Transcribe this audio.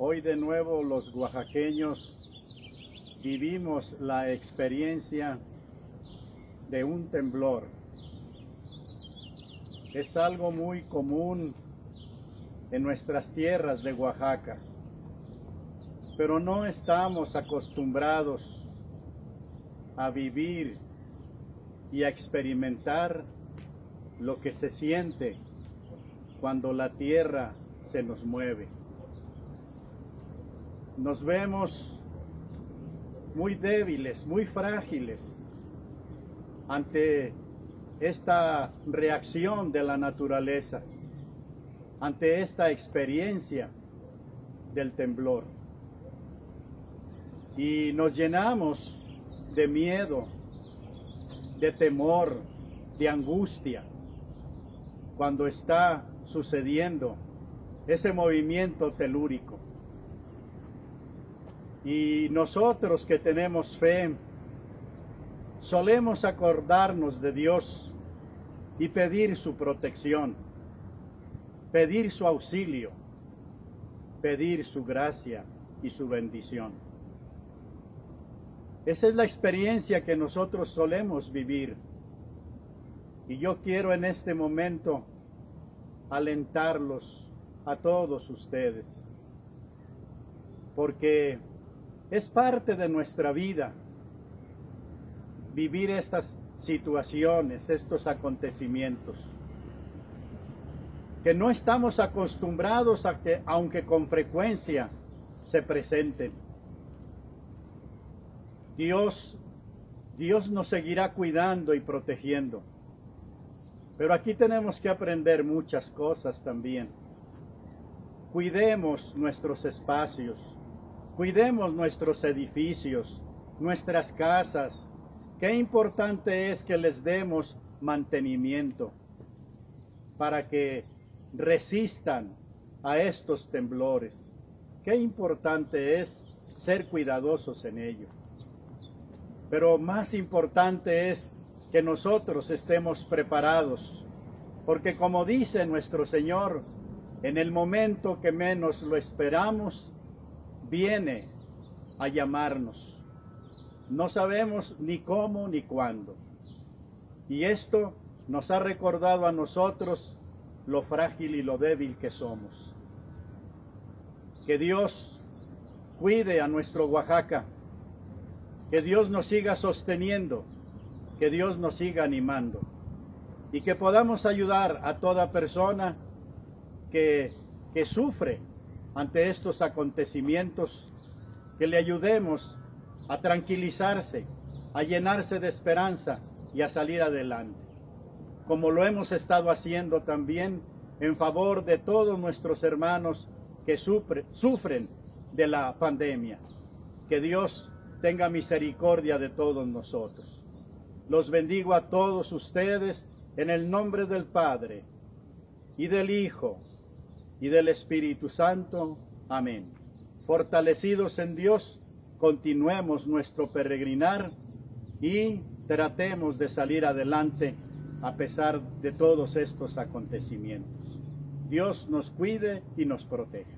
Hoy de nuevo los oaxaqueños vivimos la experiencia de un temblor. Es algo muy común en nuestras tierras de Oaxaca, pero no estamos acostumbrados a vivir y a experimentar lo que se siente cuando la tierra se nos mueve. Nos vemos muy débiles, muy frágiles ante esta reacción de la naturaleza, ante esta experiencia del temblor. Y nos llenamos de miedo, de temor, de angustia, cuando está sucediendo ese movimiento telúrico. Y nosotros que tenemos fe, solemos acordarnos de Dios y pedir su protección, pedir su auxilio, pedir su gracia y su bendición. Esa es la experiencia que nosotros solemos vivir. Y yo quiero en este momento alentarlos a todos ustedes, porque es parte de nuestra vida vivir estas situaciones, estos acontecimientos, que no estamos acostumbrados a que, aunque con frecuencia, se presenten. Dios, Dios nos seguirá cuidando y protegiendo. Pero aquí tenemos que aprender muchas cosas también. Cuidemos nuestros espacios, cuidemos nuestros edificios, nuestras casas. Qué importante es que les demos mantenimiento para que resistan a estos temblores. Qué importante es ser cuidadosos en ello. Pero más importante es que nosotros estemos preparados, porque como dice nuestro Señor, en el momento que menos lo esperamos, viene a llamarnos. No sabemos ni cómo ni cuándo. Y esto nos ha recordado a nosotros lo frágil y lo débil que somos. Que Dios cuide a nuestro Oaxaca, que Dios nos siga sosteniendo que Dios nos siga animando y que podamos ayudar a toda persona que, que sufre ante estos acontecimientos, que le ayudemos a tranquilizarse, a llenarse de esperanza y a salir adelante, como lo hemos estado haciendo también en favor de todos nuestros hermanos que sufren de la pandemia. Que Dios tenga misericordia de todos nosotros. Los bendigo a todos ustedes en el nombre del Padre y del Hijo y del Espíritu Santo. Amén. Fortalecidos en Dios, continuemos nuestro peregrinar y tratemos de salir adelante a pesar de todos estos acontecimientos. Dios nos cuide y nos proteja.